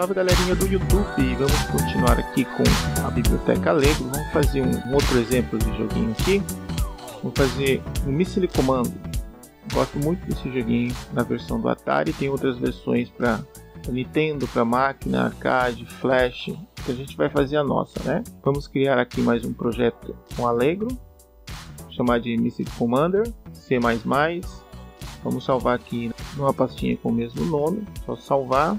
Salve galerinha do YouTube, vamos continuar aqui com a biblioteca Lego. Vamos fazer um, um outro exemplo de joguinho aqui. Vamos fazer um Missile Commando. Gosto muito desse joguinho na versão do Atari, tem outras versões para Nintendo, para máquina, arcade, flash. A gente vai fazer a nossa, né? Vamos criar aqui mais um projeto com Allegro, chamar de Missile Commander, C++. Vamos salvar aqui numa pastinha com o mesmo nome, só salvar.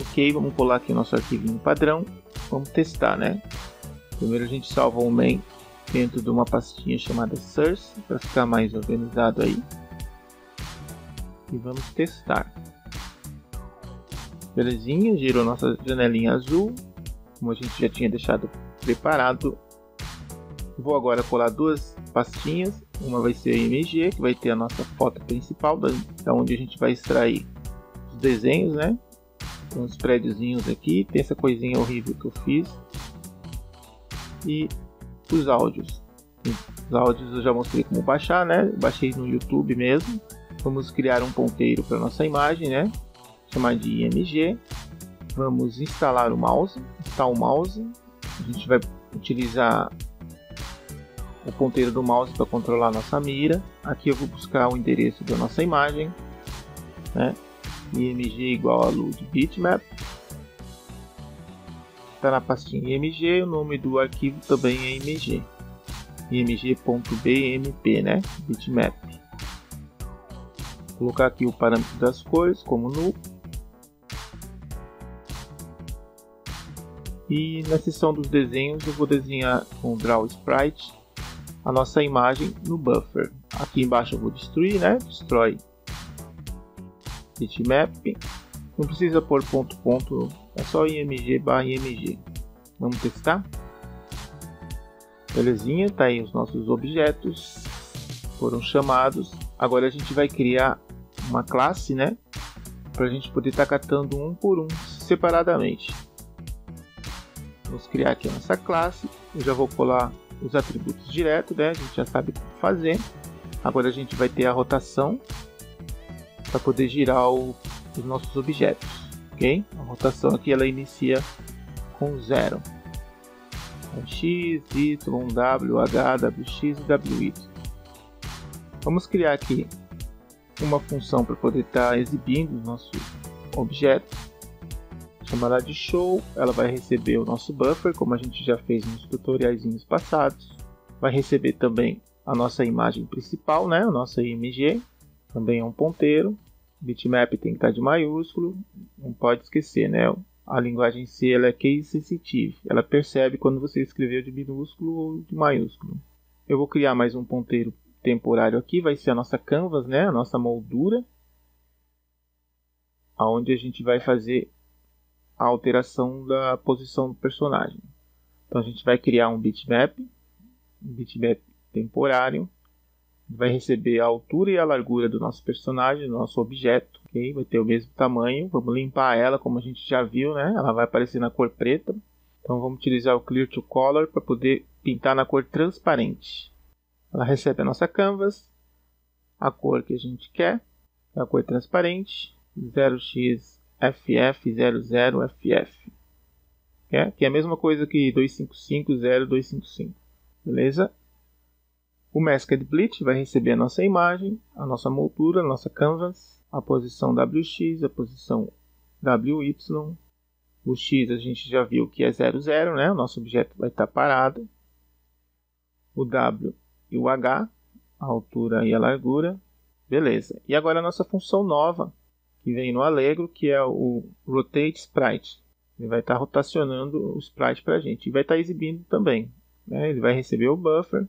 Ok, vamos colar aqui nosso arquivinho padrão. Vamos testar, né? Primeiro a gente salva o main dentro de uma pastinha chamada source para ficar mais organizado aí. E vamos testar. Belezinha, girou nossa janelinha azul, como a gente já tinha deixado preparado. Vou agora colar duas pastinhas, uma vai ser a IMG, que vai ter a nossa foto principal, da, da onde a gente vai extrair os desenhos, né? Tem uns prédiozinhos aqui, tem essa coisinha horrível que eu fiz. E os áudios. Os áudios eu já mostrei como baixar, né? Baixei no YouTube mesmo. Vamos criar um ponteiro para nossa imagem, né? Chamar de IMG. Vamos instalar o mouse, instalar o mouse. A gente vai utilizar o ponteiro do mouse para controlar nossa mira. Aqui eu vou buscar o endereço da nossa imagem, né? Img igual a load bitmap. Está na pastinha img, o nome do arquivo também é img. img.bmp, né? Bitmap. Vou colocar aqui o parâmetro das cores como null. E na seção dos desenhos eu vou desenhar com Draw Sprite a nossa imagem no buffer. Aqui embaixo eu vou destruir, né? Destrói bitmap. Não precisa pôr ponto ponto, é só img barra img. Vamos testar? Belezinha, tá aí os nossos objetos foram chamados. Agora a gente vai criar uma classe, né? Para a gente poder estar tá catando um por um separadamente. Vamos criar aqui a nossa classe. Eu já vou colar os atributos direto, né? A gente já sabe como fazer. Agora a gente vai ter a rotação para poder girar o, os nossos objetos, ok? A rotação aqui ela inicia com zero. É x, y, w, h, wx e wy. Vamos criar aqui uma função para poder estar tá exibindo o nosso objeto. Chamada de show, ela vai receber o nosso buffer, como a gente já fez nos tutoriais passados. Vai receber também a nossa imagem principal, né? a nossa img, também é um ponteiro. Bitmap tem que estar de maiúsculo, não pode esquecer, né? A linguagem C ela é case sensitive, ela percebe quando você escreveu de minúsculo ou de maiúsculo. Eu vou criar mais um ponteiro temporário aqui, vai ser a nossa canvas, né? A nossa moldura, aonde a gente vai fazer a alteração da posição do personagem. Então a gente vai criar um bitmap, um bitmap temporário, vai receber a altura e a largura do nosso personagem, do nosso objeto, ok? Vai ter o mesmo tamanho. Vamos limpar ela, como a gente já viu, né? Ela vai aparecer na cor preta. Então vamos utilizar o Clear to Color para poder pintar na cor transparente. Ela recebe a nossa canvas, a cor que a gente quer, a cor transparente, 0xFF00FF. É, que é a mesma coisa que 2550255. Beleza? O Masked Bleach vai receber a nossa imagem, a nossa moldura, a nossa canvas, a posição WX, a posição WY. O X a gente já viu que é 00, né? O nosso objeto vai estar parado. O W e o H, a altura e a largura. Beleza. E agora a nossa função nova, que vem no Allegro, que é o Rotate Sprite. Ele vai estar rotacionando o sprite para a gente. E vai estar exibindo também. Né? Ele vai receber o buffer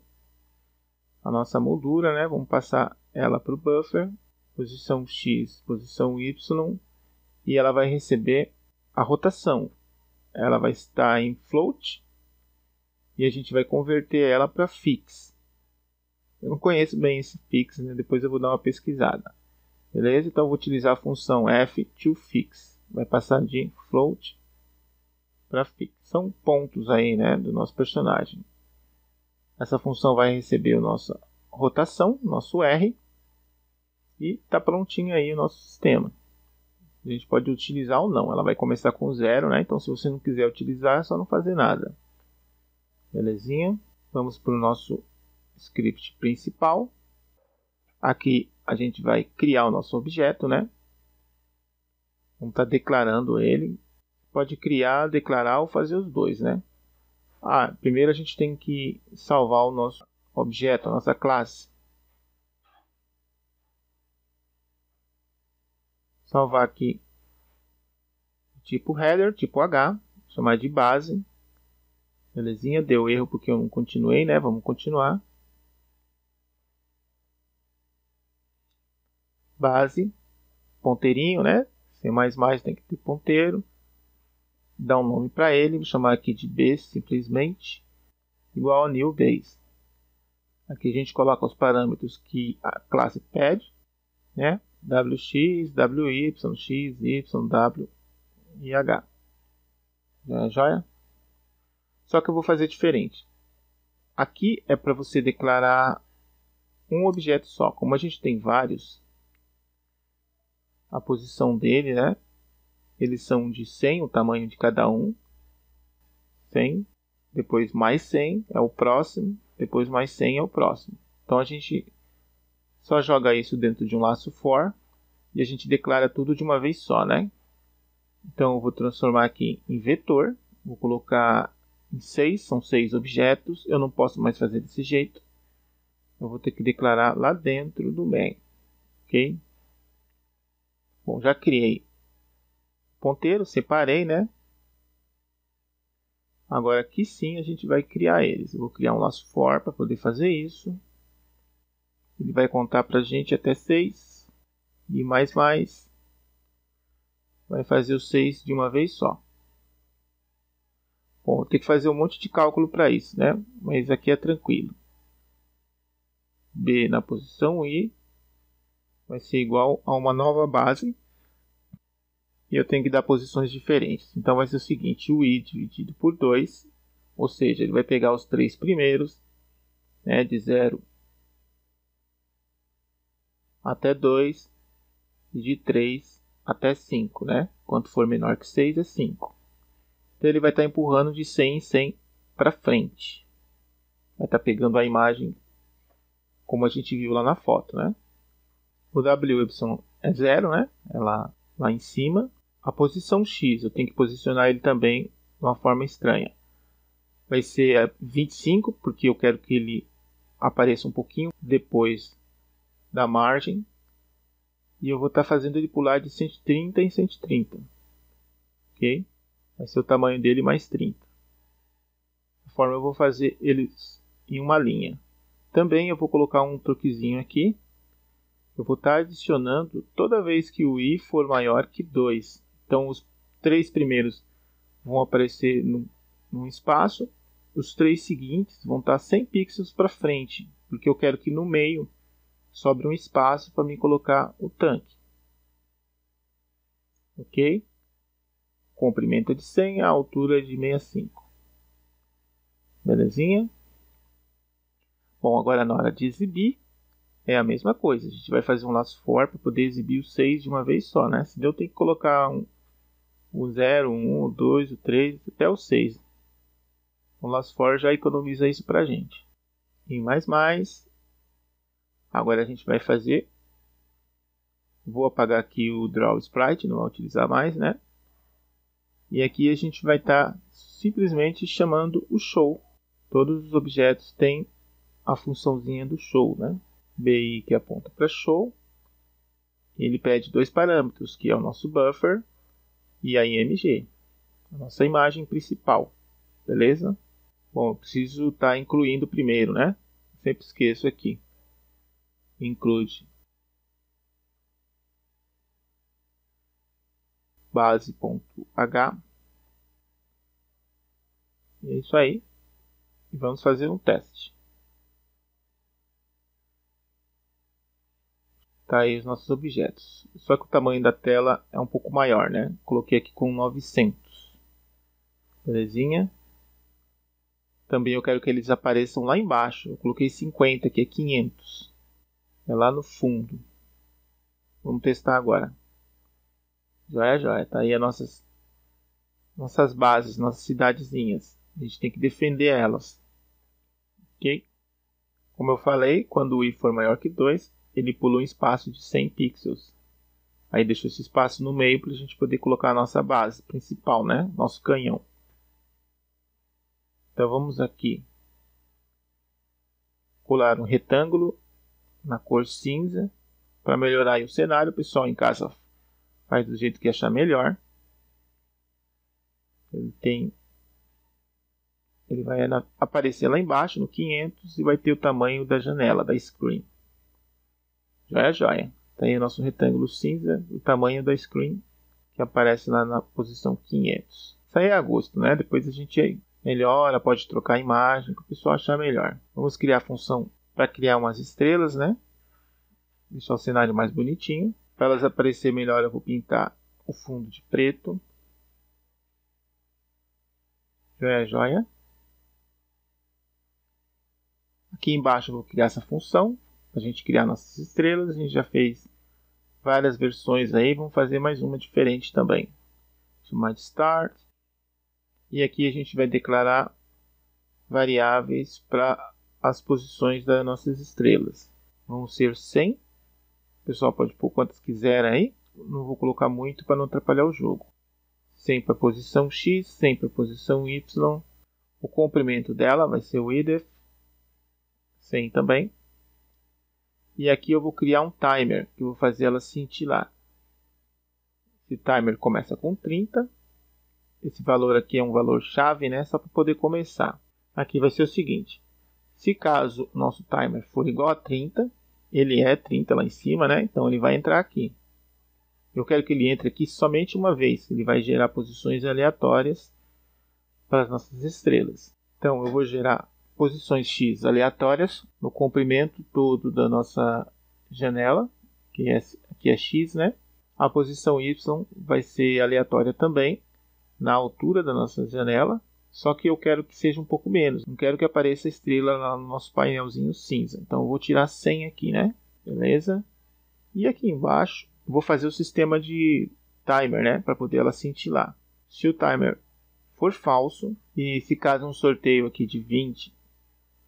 a nossa moldura, né? Vamos passar ela para o buffer, posição X, posição Y, e ela vai receber a rotação. Ela vai estar em float e a gente vai converter ela para fix. Eu não conheço bem esse fix, né? depois eu vou dar uma pesquisada. Beleza? Então vou utilizar a função f to fix. Vai passar de float para fix. São pontos aí, né, do nosso personagem. Essa função vai receber a nossa rotação, nosso R, e está prontinho aí o nosso sistema. a gente pode utilizar ou não. Ela vai começar com zero, né? Então, se você não quiser utilizar, é só não fazer nada. Belezinha? Vamos para o nosso script principal. Aqui a gente vai criar o nosso objeto, né? Vamos estar tá declarando ele. Pode criar, declarar ou fazer os dois, né? Ah, primeiro a gente tem que salvar o nosso objeto, a nossa classe. Salvar aqui tipo header, tipo H, chamar de base. Belezinha, deu erro porque eu não continuei, né? Vamos continuar. Base, ponteirinho, né? C++ tem que ter ponteiro. Dá um nome para ele, vou chamar aqui de B simplesmente, igual a new base. Aqui a gente coloca os parâmetros que a classe pede, né? wx, wy, x, y, w e h. É, joia? Só que eu vou fazer diferente. Aqui é para você declarar um objeto só. Como a gente tem vários, a posição dele, né? Eles são de 100, o tamanho de cada um. 100, depois mais 100 é o próximo, depois mais 100 é o próximo. Então a gente só joga isso dentro de um laço for e a gente declara tudo de uma vez só, né? Então eu vou transformar aqui em vetor, vou colocar em 6, são 6 objetos, eu não posso mais fazer desse jeito. Eu vou ter que declarar lá dentro do main, ok? Bom, já criei ponteiro, separei, né? Agora aqui sim a gente vai criar eles. Eu vou criar um laço for para poder fazer isso. Ele vai contar para a gente até 6. E mais mais. Vai fazer os 6 de uma vez só. Bom, vou ter que fazer um monte de cálculo para isso, né? Mas aqui é tranquilo. B na posição I vai ser igual a uma nova base e eu tenho que dar posições diferentes. Então vai ser o seguinte, o i dividido por 2, ou seja, ele vai pegar os três primeiros, né, de 0 até 2, e de 3 até 5, né? Quanto for menor que 6 é 5. Então ele vai estar empurrando de 100 em 100 para frente. Vai estar pegando a imagem como a gente viu lá na foto, né? O WY é 0, né? É lá, lá em cima a posição X, eu tenho que posicionar ele também de uma forma estranha. Vai ser 25, porque eu quero que ele apareça um pouquinho depois da margem. E eu vou estar tá fazendo ele pular de 130 em 130. Ok? Vai ser o tamanho dele mais 30. Da forma eu vou fazer eles em uma linha. Também eu vou colocar um truquezinho aqui. Eu vou estar tá adicionando toda vez que o i for maior que 2. Então, os três primeiros vão aparecer no, num espaço, os três seguintes vão estar 100 pixels para frente, porque eu quero que no meio sobre um espaço para me colocar o tanque. Ok? Comprimento é de 100, a altura é de 65. Belezinha? Bom, agora na hora de exibir, é a mesma coisa. A gente vai fazer um laço for para poder exibir os 6 de uma vez só, né? Se eu tenho que colocar um, o 0, 1, o 2, o 3, até o 6. O Last for já economiza isso para a gente. E mais mais. Agora a gente vai fazer. Vou apagar aqui o Draw Sprite, não vou utilizar mais, né? E aqui a gente vai estar tá simplesmente chamando o show. Todos os objetos têm a funçãozinha do show, né? BI que aponta para show. Ele pede dois parâmetros, que é o nosso buffer e a IMG, a nossa imagem principal, beleza? Bom, eu preciso estar tá incluindo primeiro, né? Sempre esqueço aqui. Include base.h. É isso aí. E vamos fazer um teste. Tá aí os nossos objetos. Só que o tamanho da tela é um pouco maior, né? Coloquei aqui com 900. Belezinha? Também eu quero que eles apareçam lá embaixo. Eu coloquei 50, aqui é 500. É lá no fundo. Vamos testar agora. Joia, joia. Tá aí as nossas, nossas bases, nossas cidadezinhas. A gente tem que defender elas. Ok? Como eu falei, quando o i for maior que 2, ele pula um espaço de 100 pixels. Aí deixa esse espaço no meio para a gente poder colocar a nossa base principal, né? Nosso canhão. Então vamos aqui colar um retângulo na cor cinza para melhorar o cenário. O pessoal em casa faz do jeito que achar melhor. Ele tem ele vai aparecer lá embaixo no 500 e vai ter o tamanho da janela da screen. Joia, joia. Aí o nosso retângulo cinza, o tamanho da screen que aparece lá na posição 500. Isso aí é a gosto, né? Depois a gente melhora, pode trocar a imagem, que o pessoal achar melhor. Vamos criar a função para criar umas estrelas, né? Deixar o cenário mais bonitinho. Para elas aparecer melhor, eu vou pintar o fundo de preto. Joia, joia. Aqui embaixo eu vou criar essa função a gente criar nossas estrelas. A gente já fez várias versões aí, vamos fazer mais uma diferente também. Chamar de start. E aqui a gente vai declarar variáveis para as posições das nossas estrelas. Vão ser 100. O pessoal pode pôr quantas quiser aí. Não vou colocar muito para não atrapalhar o jogo. 100 para a posição X, 100 para a posição Y. O comprimento dela vai ser o width. 100 também. E aqui eu vou criar um timer, que eu vou fazer ela cintilar. Esse timer começa com 30. Esse valor aqui é um valor chave, né? Só para poder começar. Aqui vai ser o seguinte. Se caso o nosso timer for igual a 30, ele é 30 lá em cima, né? Então ele vai entrar aqui. Eu quero que ele entre aqui somente uma vez. Ele vai gerar posições aleatórias para as nossas estrelas. Então eu vou gerar posições x aleatórias no comprimento todo da nossa janela, que é, que é x, né? A posição y vai ser aleatória também na altura da nossa janela, só que eu quero que seja um pouco menos. Não quero que apareça estrela no nosso painelzinho cinza. Então eu vou tirar 100 aqui, né? Beleza? E aqui embaixo vou fazer o sistema de timer, né, para poder ela cintilar. Se o timer for falso e se caso um sorteio aqui de 20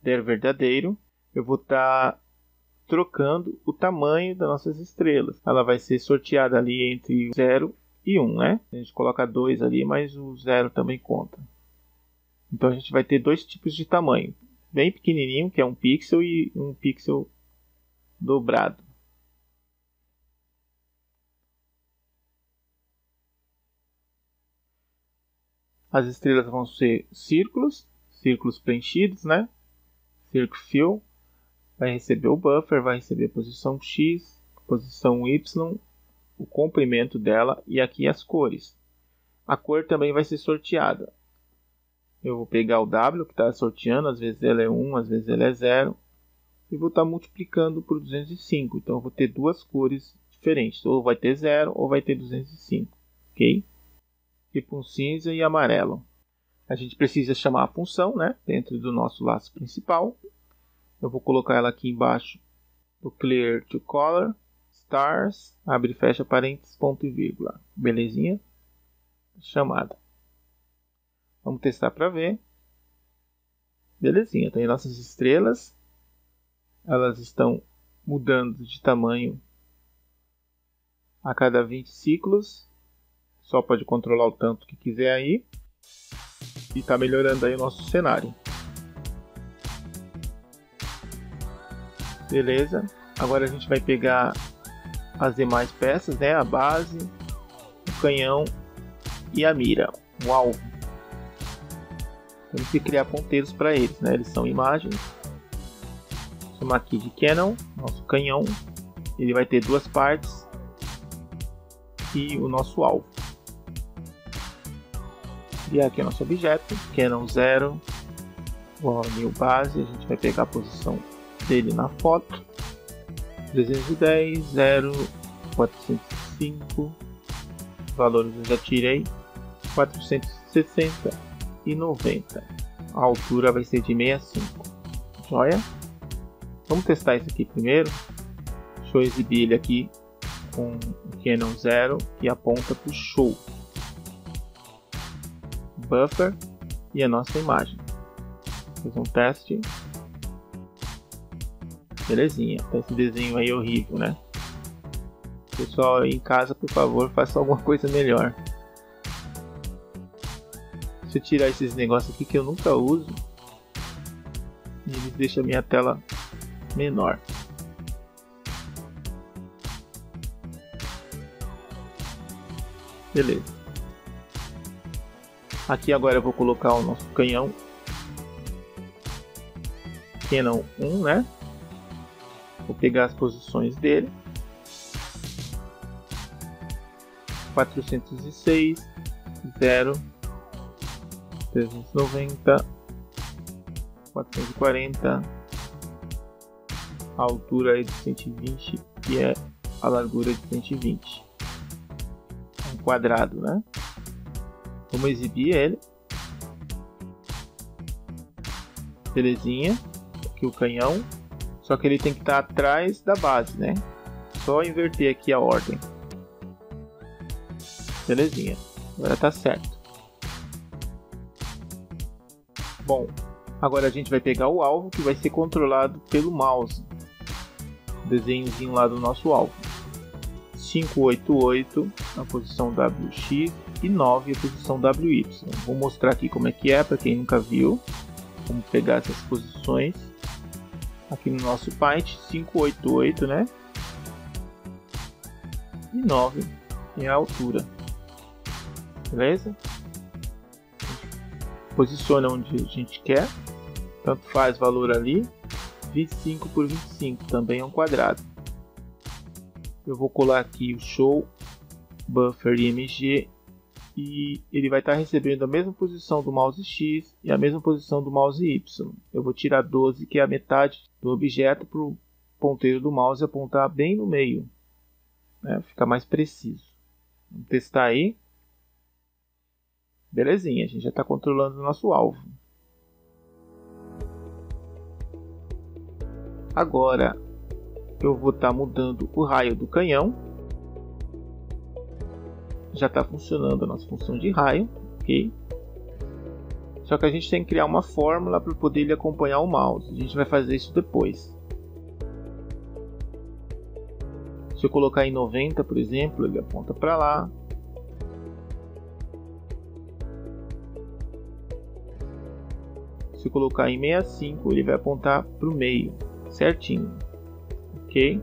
der verdadeiro, eu vou estar tá trocando o tamanho das nossas estrelas. Ela vai ser sorteada ali entre 0 e 1, né? A gente coloca 2 ali, mas o 0 também conta. Então a gente vai ter dois tipos de tamanho. Bem pequenininho, que é um pixel, e um pixel dobrado. As estrelas vão ser círculos, círculos preenchidos, né? Circle Fill vai receber o buffer, vai receber a posição X, posição Y, o comprimento dela e aqui as cores. A cor também vai ser sorteada. Eu vou pegar o W que está sorteando, às vezes ele é 1, às vezes ele é 0, e vou estar tá multiplicando por 205. Então eu vou ter duas cores diferentes, ou vai ter 0 ou vai ter 205, ok? Tipo um cinza e amarelo a gente precisa chamar a função né, dentro do nosso laço principal. Eu vou colocar ela aqui embaixo do clear to color, stars, abre e fecha parênteses, ponto e vírgula. Belezinha? Chamada. Vamos testar para ver. Belezinha, tem nossas estrelas. Elas estão mudando de tamanho a cada 20 ciclos. Só pode controlar o tanto que quiser aí e está melhorando aí o nosso cenário. Beleza, agora a gente vai pegar as demais peças, né? A base, o canhão e a mira, o alvo. Temos que criar ponteiros para eles, né? Eles são imagens. Chamar aqui de Canon, nosso canhão. Ele vai ter duas partes e o nosso alvo criar aqui nosso objeto, Canon 0, igual new base, a gente vai pegar a posição dele na foto, 310, 0, 405, valores eu já tirei, 460 e 90, a altura vai ser de 65, joia? Vamos testar isso aqui primeiro, deixa eu exibir ele aqui com o Canon 0 que aponta para o show. Buffer e a nossa imagem. Fiz um teste. Belezinha, tá esse desenho aí horrível, né? Pessoal em casa, por favor, faça alguma coisa melhor. Se eu tirar esses negócios aqui que eu nunca uso, ele deixa a minha tela menor. Beleza. Aqui agora eu vou colocar o nosso canhão Canon 1, né? Vou pegar as posições dele. 406, 0, 390, 440, a altura é de 120 e é a largura de 120 quadrado, né? Vamos exibir ele. Belezinha. Aqui o canhão. Só que ele tem que estar atrás da base, né? Só inverter aqui a ordem. Belezinha. Agora tá certo. Bom, agora a gente vai pegar o alvo que vai ser controlado pelo mouse. Desenhozinho lá do nosso alvo. 588 na posição WX 9 a posição WY. Vou mostrar aqui como é que é para quem nunca viu. Vamos pegar essas posições aqui no nosso Paint 588, né? E 9 é a altura. Beleza? Posiciona onde a gente quer. Tanto faz valor ali. 25 por 25 também é um quadrado eu vou colar aqui o show buffer img e ele vai estar recebendo a mesma posição do mouse X e a mesma posição do mouse Y. Eu vou tirar 12, que é a metade do objeto, para o ponteiro do mouse apontar bem no meio. Né? Fica mais preciso. Vamos testar aí. Belezinha, a gente já está controlando o nosso alvo. Agora, eu vou estar tá mudando o raio do canhão. Já está funcionando a nossa função de raio, ok? Só que a gente tem que criar uma fórmula para poder ele acompanhar o mouse. A gente vai fazer isso depois. Se eu colocar em 90, por exemplo, ele aponta para lá. Se eu colocar em 65, ele vai apontar para o meio, certinho ok?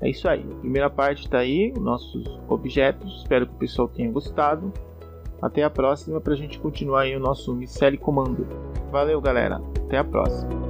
É isso aí. A primeira parte está aí, nossos objetos. Espero que o pessoal tenha gostado. Até a próxima para a gente continuar aí o nosso Micelle Comando. Valeu, galera. Até a próxima.